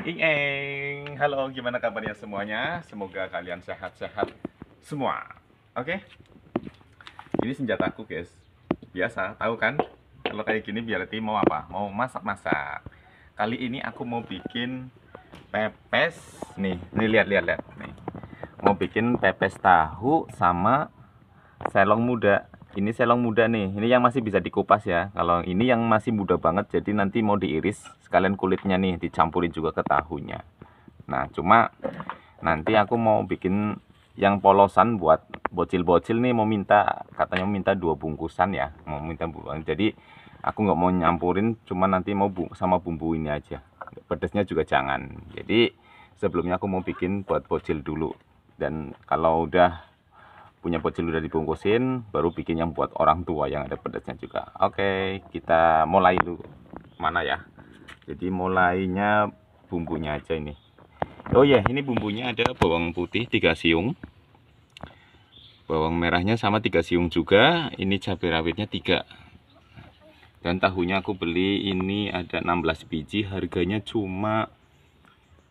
Eng ing eng. Halo, gimana kabarnya semuanya? Semoga kalian sehat-sehat semua. Oke? Ini senjataku, guys. Biasa, tahu kan? Kalau kayak gini berarti mau apa? Mau masak-masak. Kali ini aku mau bikin pepes. Nih, nih lihat lihat lihat. Nih. Mau bikin pepes tahu sama selong muda ini selong muda nih. Ini yang masih bisa dikupas ya. Kalau ini yang masih muda banget jadi nanti mau diiris sekalian kulitnya nih dicampurin juga ke tahunya. Nah cuma nanti aku mau bikin yang polosan buat bocil-bocil nih mau minta katanya mau minta dua bungkusan ya. Mau minta bungkusan jadi aku nggak mau nyampurin cuma nanti mau bu sama bumbu ini aja. Pedasnya juga jangan. Jadi sebelumnya aku mau bikin buat bocil dulu. Dan kalau udah punya bocil udah dibungkusin baru bikin yang buat orang tua yang ada pedasnya juga. Oke kita mulai dulu. Mana ya? Jadi mulainya bumbunya aja ini. Oh ya ini bumbunya ada bawang putih 3 siung. Bawang merahnya sama 3 siung juga. Ini cabai rawitnya 3 dan tahunya aku beli ini ada 16 biji harganya cuma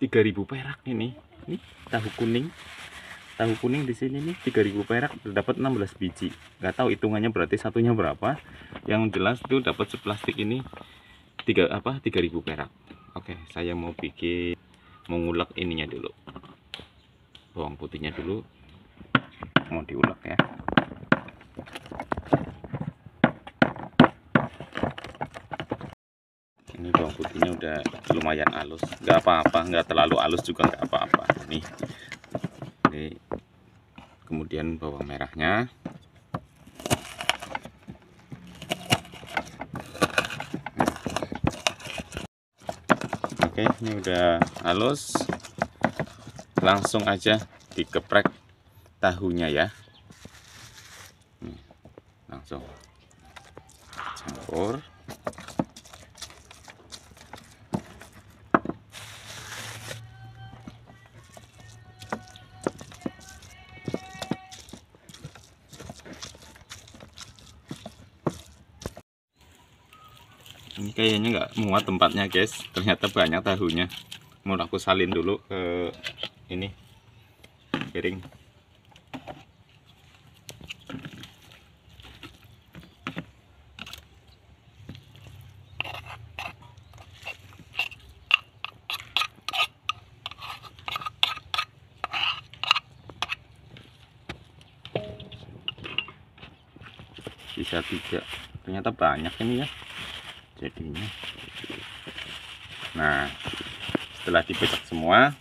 3000 perak ini. Ini tahu kuning tahu kuning di sini nih 3000 perak dapat 16 biji. Nggak tahu hitungannya berarti satunya berapa. Yang jelas itu dapat seplastik ini tiga apa 3000 perak. Oke saya mau bikin mengulek ininya dulu. Bawang putihnya dulu. Mau diulek ya. Ini bawang putihnya udah lumayan halus. Nggak apa-apa nggak terlalu halus juga nggak apa-apa. Nih. Ini kemudian bawang merahnya. Oke ini udah halus. Langsung aja dikeprek tahunya ya kayaknya nggak muat tempatnya guys. Ternyata banyak tahunya. Mau aku salin dulu ke ini piring. Bisa tiga. Ternyata banyak ini ya jadinya. Nah setelah dipecah semua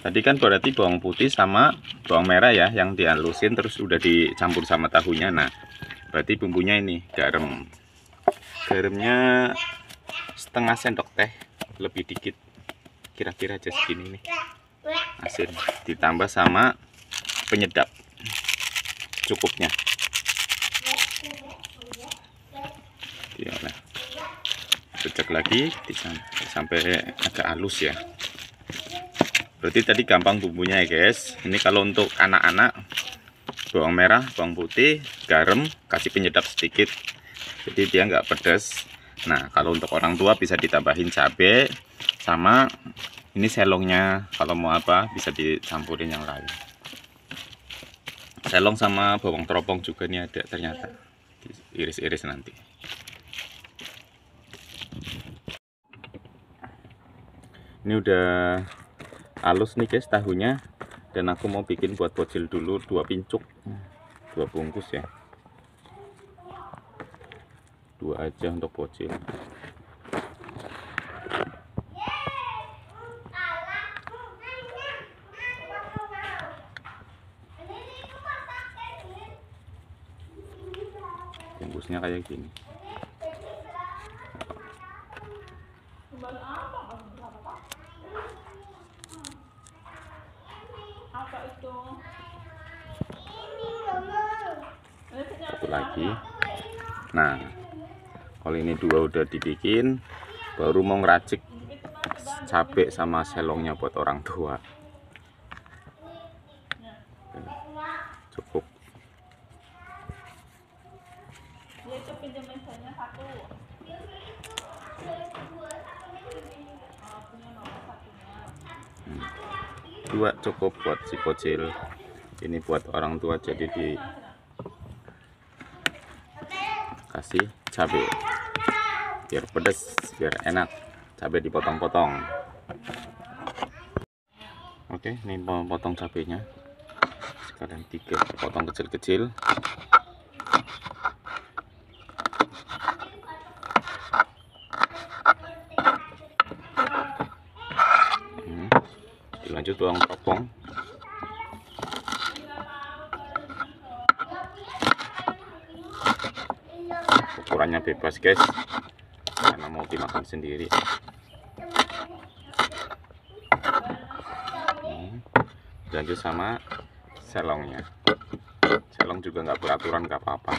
tadi kan berarti bawang putih sama bawang merah ya yang dihalusin terus udah dicampur sama tahunya. Nah berarti bumbunya ini garam. Garamnya setengah sendok teh lebih dikit. Kira-kira aja segini nih. Asin. Ditambah sama penyedap cukupnya. Ya pecek lagi sampai agak halus ya. Berarti tadi gampang bumbunya ya guys. Ini kalau untuk anak-anak bawang merah bawang putih garam kasih penyedap sedikit. Jadi dia nggak pedas nah kalau untuk orang tua bisa ditambahin cabai sama ini selongnya. Kalau mau apa bisa dicampurin yang lain. Selong sama bawang teropong juga ini ada ternyata. Iris-iris nanti ini udah halus nih guys tahunya. Dan aku mau bikin buat bocil dulu dua pincuk. Dua bungkus ya. Dua aja untuk bocil. Bungkusnya kayak gini satu lagi. Nah kalau ini dua udah dibikin baru mau ngeracik cabai sama selongnya buat orang tua. Cukup. Hmm. dua cukup buat si bocil ini buat orang tua jadi di kasih cabai biar pedas biar enak. Cabai dipotong-potong. Oke ini mau potong cabenya. Sekalian tiga potong kecil-kecil. Hmm, dilanjut tuang potong ukurannya bebas guys. Karena mau dimakan sendiri. Hmm, lanjut sama selongnya. Selong juga nggak beraturan nggak apa-apa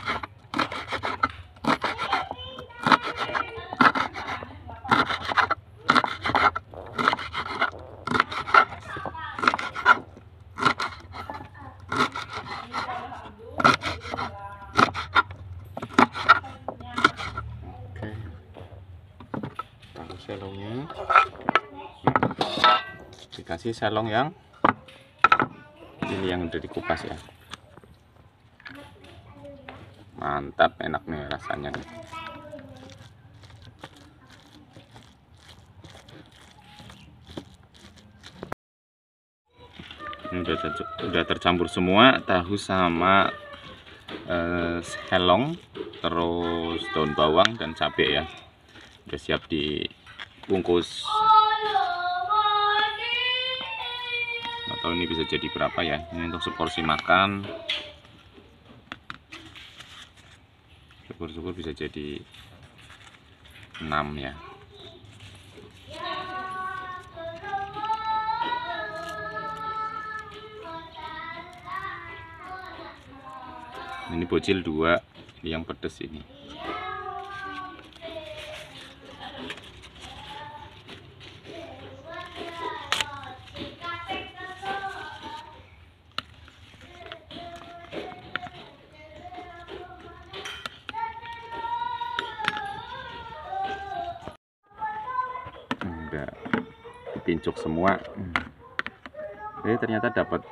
oke taruh selongnya Nah, dikasih selong yang ini yang udah dikupas ya. Mantap enak nih rasanya nih. Udah, udah tercampur semua tahu sama eh, selong terus daun bawang dan cabai ya. Udah siap dibungkus atau ini bisa jadi berapa ya? Ini untuk seporsi makan. Syukur-syukur bisa jadi 6 ya. Ini bocil dua yang pedes ini semua. Eh ternyata dapat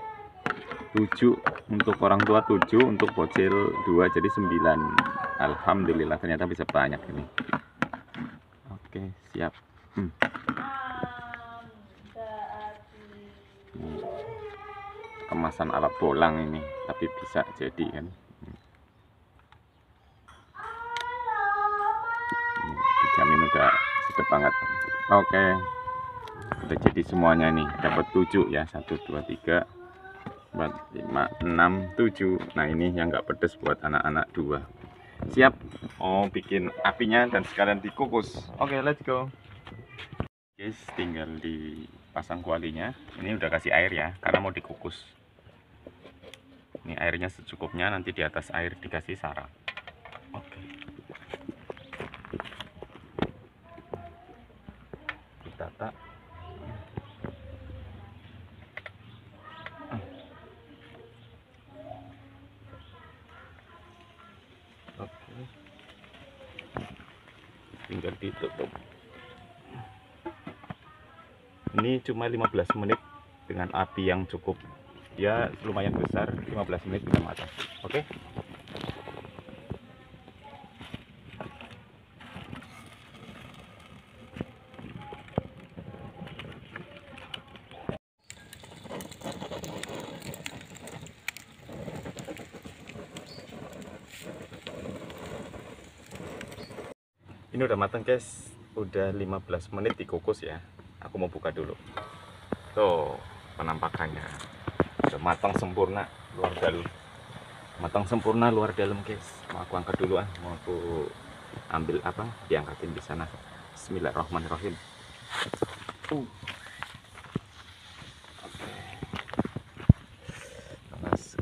7 untuk orang tua 7 untuk bocil 2 jadi 9 Alhamdulillah ternyata bisa banyak ini. Oke siap. Hmm. Kemasan ala bolang ini tapi bisa jadi kan. Hmm. Dijamin udah sedap banget. Oke udah jadi semuanya nih. Dapat 7 ya. 1 2 3 4 5 6 7 nah ini yang nggak pedes buat anak-anak dua. Siap? Oh bikin apinya dan sekalian dikukus. Oke let's go. Guys tinggal dipasang kualinya. Ini udah kasih air ya karena mau dikukus. Ini airnya secukupnya nanti di atas air dikasih sarap tinggal ditutup. Ini cuma 15 menit dengan api yang cukup. Ya lumayan besar. 15 menit bisa matang. Oke ini udah matang guys. Udah 15 menit dikukus ya. Aku mau buka dulu. Tuh penampakannya. Udah matang sempurna luar dalam. Matang sempurna luar dalam guys. Mau aku angkat dulu ah. Mau aku ambil apa? Diangkatin di sana. Bismillahirrahmanirrahim. Uh.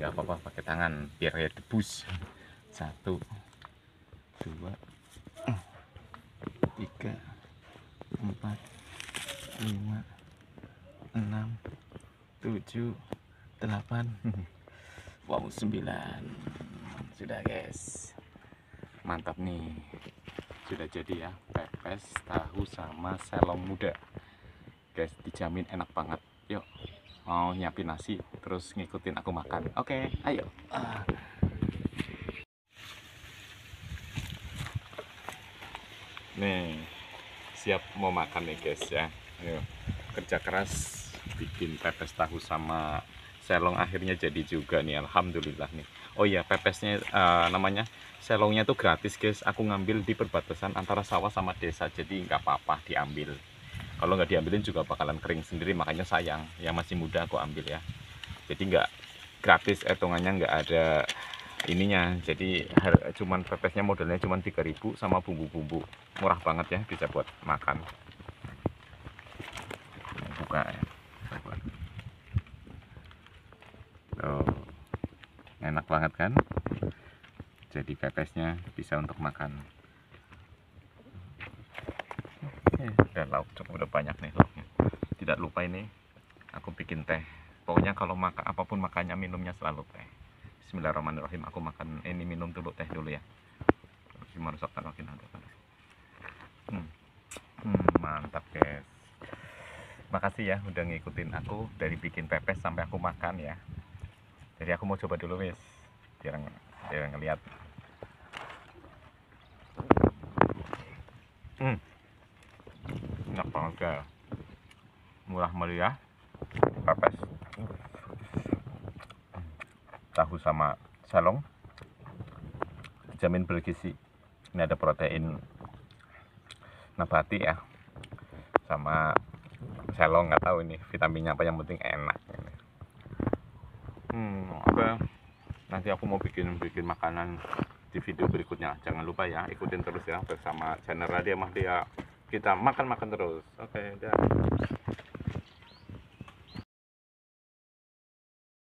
Nggak apa-apa pakai tangan. Biar ya debus. Satu dua tiga empat lima enam tujuh delapan wow sembilan. Sudah guys. Mantap nih. Sudah jadi ya pepes tahu sama selong muda. Guys dijamin enak banget. Yuk mau nyiapin nasi terus ngikutin aku makan. Oke ayo. Ah. nih siap mau makan nih guys ya. Ayo kerja keras bikin pepes tahu sama selong akhirnya jadi juga nih alhamdulillah nih. Oh iya pepesnya eh, namanya selongnya tuh gratis guys. Aku ngambil di perbatasan antara sawah sama desa jadi nggak apa-apa diambil. Kalau nggak diambilin juga bakalan kering sendiri makanya sayang. Yang masih muda aku ambil ya. Jadi nggak gratis hitungannya nggak ada ininya. Jadi cuman pepesnya modalnya cuman 3000 sama bumbu-bumbu murah banget ya bisa buat makan. Buka ya. Tuh. enak banget kan? Jadi pepesnya bisa untuk makan. Oke, dan lauk cukup udah banyak nih lauknya. Tidak lupa ini aku bikin teh. Pokoknya kalau makan apa pun makannya minumnya selalu teh Bismillahirrahmanirrahim. Aku makan ini minum dulu teh dulu ya. Rusakkan makin ada hmm. Hmm, mantap guys. Makasih ya udah ngikutin aku dari bikin pepes sampai aku makan ya. Jadi aku mau coba dulu wis. Biar, biar ngeliat. Hmm. enak banget guys. Murah meriah. Pepes tahu sama selong jamin bergizi. Ini ada protein nabati ya. Sama selong nggak tahu ini vitaminnya apa yang penting enak hmm oke. Nanti aku mau bikin bikin makanan di video berikutnya. Jangan lupa ya ikutin terus ya bersama channel Radia Mahdia. Kita makan makan terus. Oke dah